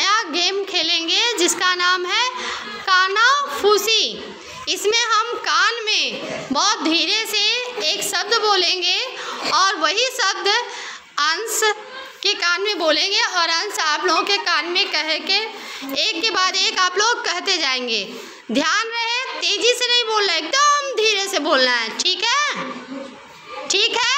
नया गेम खेलेंगे, जिसका नाम है काना फूसी। इसमें हम कान में बहुत धीरे से एक शब्द बोलेंगे और वही शब्द अंश के कान में बोलेंगे और अंश आप लोगों के कान में कह के एक के बाद एक आप लोग कहते जाएँगे। ध्यान रहे, तेज़ी से नहीं बोलना, एकदम धीरे से बोलना है, ठीक है? ठीक है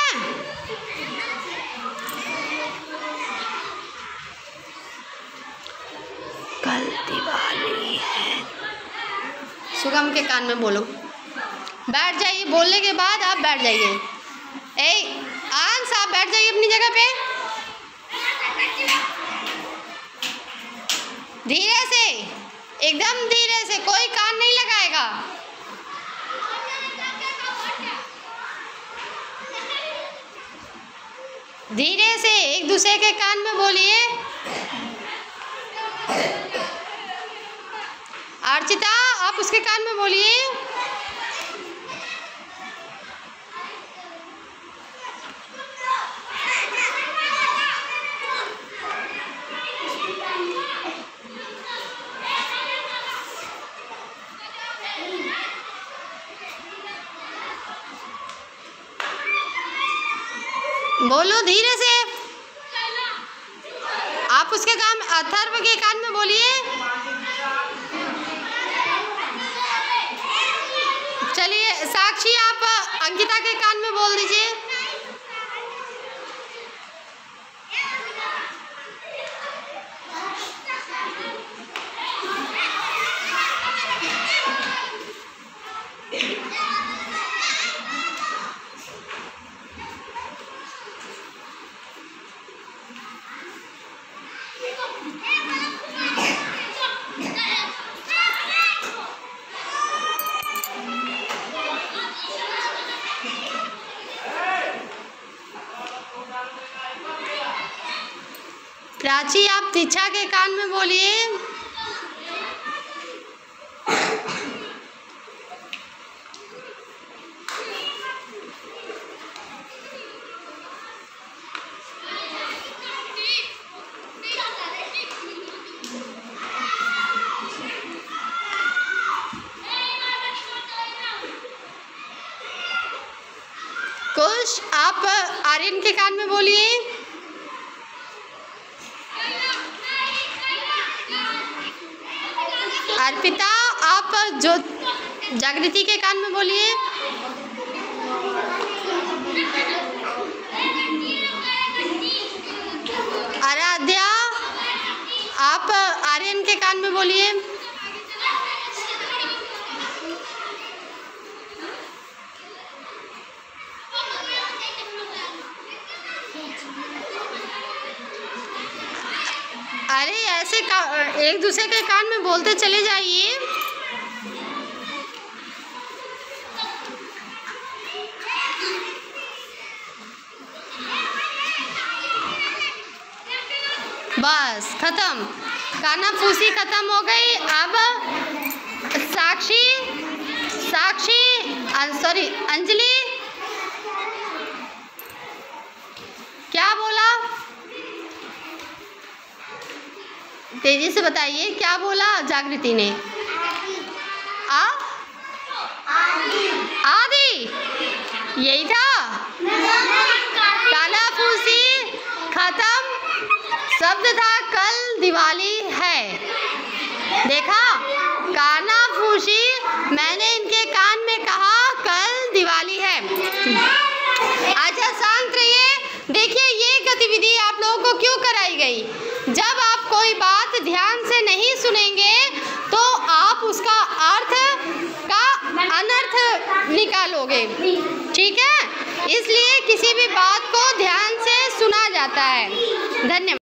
कल दिवाली है। सुगम के कान में बोलो। बैठ जाइए, बोलने के बाद आप बैठ जाइए। ए आंस आप बैठ जाइए अपनी जगह पे। धीरे से, एकदम धीरे से, कोई कान नहीं लगाएगा। धीरे से, एक दूसरे के कान में बोलिए। अर्चिता, आप उसके कान में बोलिए। बोलो धीरे से। आप उसके काम अथर्व के कान में बोलिए चलिए साक्षी आप अंकिता के कान में बोल दीजिए। प्राची आप दीक्षा के कान में बोलिए। कुश आप आर्यन के कान में बोलिए। अर्पिता, आप जो जागृति के कान में बोलिए। आराध्या, आप आर्यन के कान में बोलिए। अरे, ऐसे का, एक दूसरे के कान में बोलते चले जाइए। बस, खत्म। काना फूसी खत्म हो गई। अब साक्षी साक्षी सॉरी अंजलि क्या बोला तेज़ी से बताइए, क्या बोला जागृति ने? आ? आदि। यही था? काला फूसी, खत्म। शब्द था, कल दिवाली है। देखा? काना फूसी, मैंने इनके कान में कहा, कल दिवाली है। अच्छा शांत रहिए। देखिए, ये गतिविधि आप लोगों को क्यों कराई गई? जब आप कोई बात ध्यान से नहीं सुनेंगे तो आप उसका अर्थ का अनर्थ निकालोगे। ठीक है? इसलिए किसी भी बात को ध्यान से सुना जाता है। धन्यवाद।